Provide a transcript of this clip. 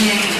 Amen.